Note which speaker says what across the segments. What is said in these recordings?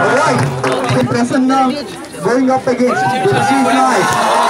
Speaker 1: Alright, compression now, going up against,
Speaker 2: Good to.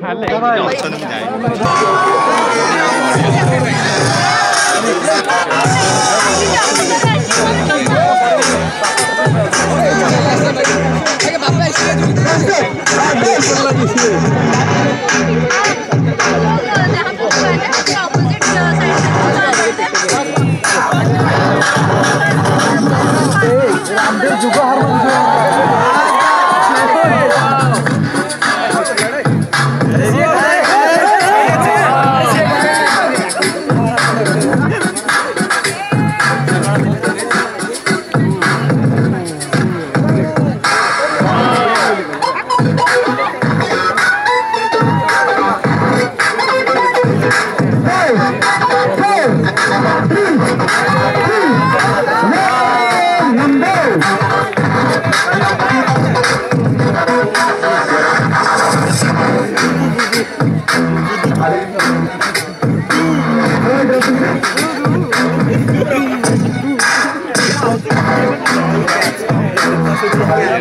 Speaker 2: खाले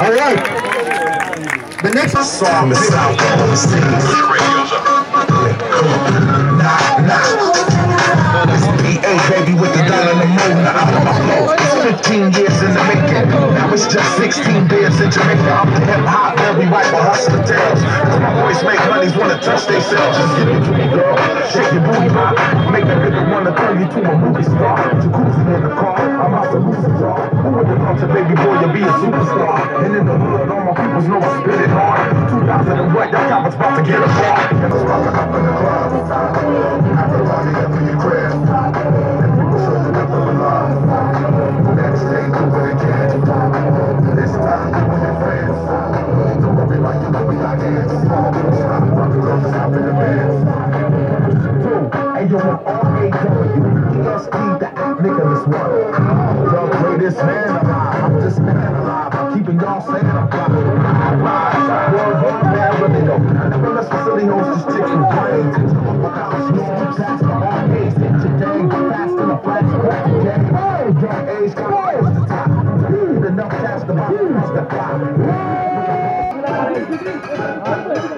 Speaker 1: All right. The next
Speaker 3: Song is out on the stage. Nah, nah. It's PA, baby, with the in the moon. 15 years in the making. Now it's just 16 beers in Jamaica. I'm the hip hop, every right with hustler tales. Cause my boys make honeys wanna touch themselves. Just give it to me, girl. Shake your booty pop. Make a nigga wanna turn you to a movie star. Jacuzzi in the car. I'm out to lose a jaw. Who would've thought your baby boy you'll be a superstar? And in the hood, all my peoples know I spit it hard. 2000 and what, y'all coppers about to get a bar. And I'm rocking up in the club. is what? The greatest man alive. I'm just man alive. I'm keeping y'all saying I'm fly. World war man, really though. Never let facility hoes just chicks with brains. And talk about storm sacks for all days. And today, fast in the flash, back again. Young age, got boys to top. Enough cash to buy, that's the pop.